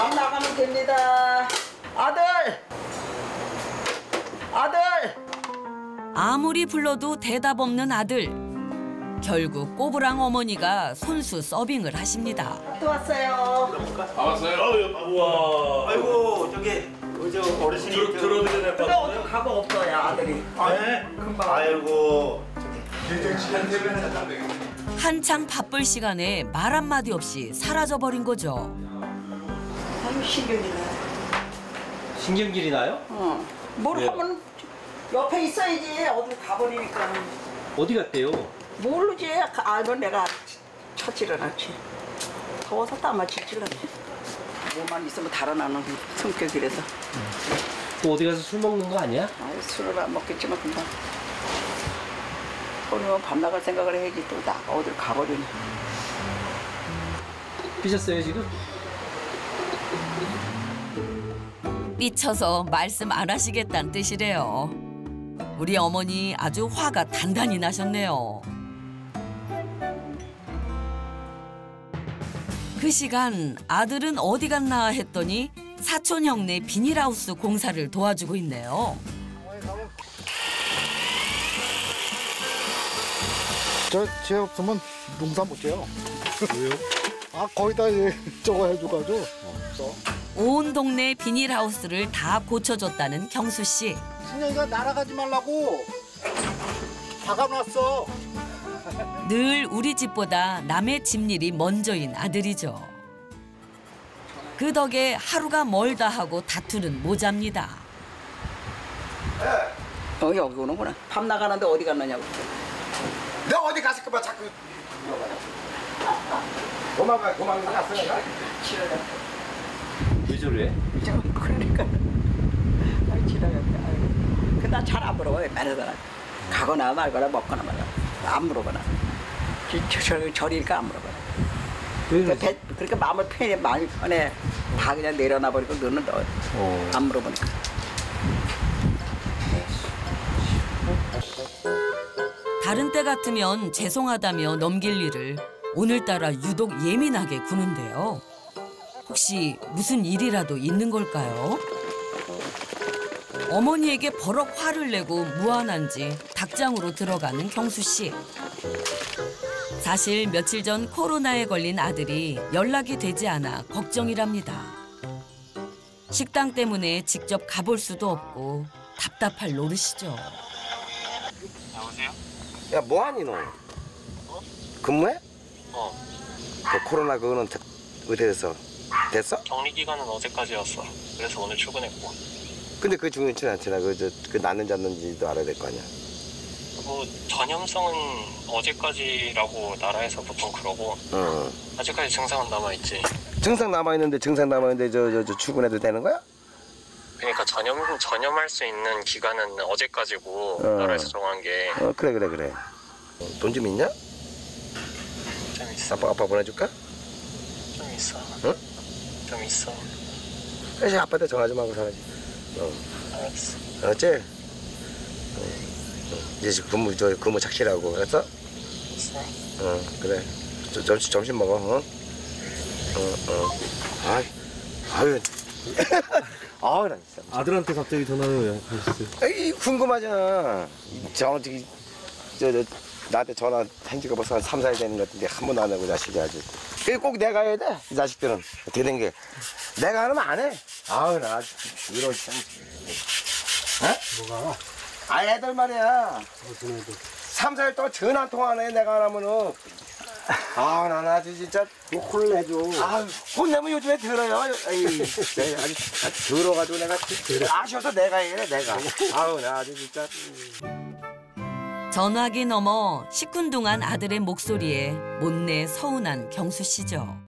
밥 나가면 됩니다. 아들! 아들! 아무리 불러도 대답 없는 아들. 결국 꼬부랑 어머니가 손수 서빙을 하십니다. 또 왔어요. 우와. 아이고 저기 저 어르신이 들어 들어드려야 될것 근데 같은데요? 가고 없어요, 아들이. 아, 네? 금방 아이고 한창 바쁠 시간에 말 한마디 없이 사라져버린 거죠. 아유, 신경이네. 신경질이 나요? 어. 뭘 왜요? 하면 옆에 있어야지. 어디 가버리니까. 어디 갔대요? 모르지. 알면 내가 처치를 하지. 더워서 땀을 질질러네. 뭐만 있으면 달아나는 성격이라서. 또 어디 가서 술 먹는 거 아니야? 아유, 술을 안 먹겠지만 금방. 오늘은 밥 나갈 생각을 해야지 또 나 어딜 가버리네. 삐졌어요 지금? 삐쳐서 말씀 안 하시겠다는 뜻이래요. 우리 어머니 아주 화가 단단히 나셨네요. 그 시간 아들은 어디 갔나 했더니 사촌 형네 비닐하우스 공사를 도와주고 있네요. 저제 없으면 농사 못 지어요. 왜요? 아 거기다 이제 저거 해줘가지고 없어. 온 동네 비닐하우스를 다 고쳐줬다는 경수 씨. 신영이가 날아가지 말라고 박아놨어. 늘 우리 집보다 남의 집일이 먼저인 아들이죠. 그 덕에 하루가 멀다 하고 다투는 모자입니다. 어, 여기 오는구나. 밥 나가는데 어디 갔느냐고. 내가 어디 갔을까 봐 자꾸 도망가 도망갔어 내가 왜 저래? 저 그러니까. 아이, 지나갔네. 아이고. 그나 잘 안 물어봐요. 말하더라. 가거나 말거나 먹거나 말거나. 안 물어봐나. 저, 저, 저리니까 안 물어봐나. 왜그 배, 그렇게 마음을 편해, 마음이 편해. 다 그냥 내려놔 버리고 너는 너, 어. 안 물어보니까. 다른 때 같으면 죄송하다며 넘길 일을 오늘따라 유독 예민하게 구는데요. 혹시 무슨 일이라도 있는 걸까요? 어머니에게 버럭 화를 내고 무안한지 닭장으로 들어가는 경수 씨. 사실 며칠 전 코로나에 걸린 아들이 연락이 되지 않아 걱정이랍니다. 식당 때문에 직접 가볼 수도 없고 답답할 노릇이죠. 야 뭐 하니 너 근무해? 어, 그 코로나 그거는 다- 어떻게 됐어? 격리 기간은 어제까지였어. 그래서 오늘 출근했고. 근데 그게 중요치 않잖아 그 저 그 낫는 잤는지도 알아야 될 거 아니야 뭐 전염성은 어제까지라고 나라에서 보통 그러고 어 아직까지 증상은 남아 있지. 증상 남아있는데 증상 남아있는데 저, 저, 저 출근해도 되는 거야? 그러니까 전염 전염할 수 있는 기간은 어제까지고 어. 나라에서 정한 게좀어 그래 그래 그래 돈 좀 있냐? 있어. 아빠 아빠 보내줄까? 좀 있어. 응? 좀 있어. 그래서 아빠한테 전화 좀 하고 살아지 어 알았어. 알았지? 어, 어. 이제 지금 근무 저 근무 착실하고 알았어? 있어. 어 그래 저, 점심 점심 먹어 어? 어 어 아이 아유 아유 나 진짜 아들한테 갑자기 전화를 왜 하셨어요? 에이 궁금하잖아 저 저기 저, 저 나한테 전화 한 지가 벌써 한 3, 4일 되는 것 같은데 한 번도 안 하고 자식이 아주 그게 꼭 내가 해야 돼 이 자식들은 어떻게 된 게 내가 하면 안 해 아유 나 아주 이런 참 어? 뭐가? 아 애들 말이야 무슨 애들? 3, 4일 동안 전화 한 통화 안 해, 내가 안 하면은. 아, 난 아주 진짜. 뭐 혼내줘. 아, 혼내면 요즘에 들어요. 에이, 내가 아주, 아주 들어가지고 내가. 아쉬워서 내가 해, 내가. 아우, 나 아주 진짜. 전화기 넘어 시큰둥한 아들의 목소리에 못내 서운한 경수 씨죠.